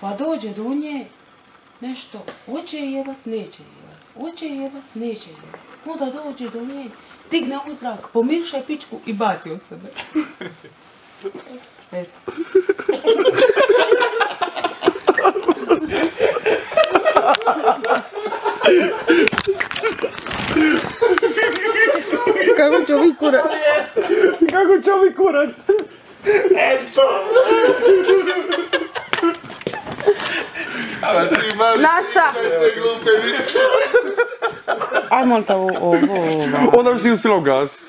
Pa dođe do nje, nešto, hoće je jebat, neće je jebat, hoće je jebat, neće je jebat. Onda dođe do nje, digne u zrak, pomirše pičku i baci od sebe. Eto. Kako će ovi kurac? Kako će ovi kurac? Nasza! A Armol to uwuwa. Ona już nie uspilał gaz.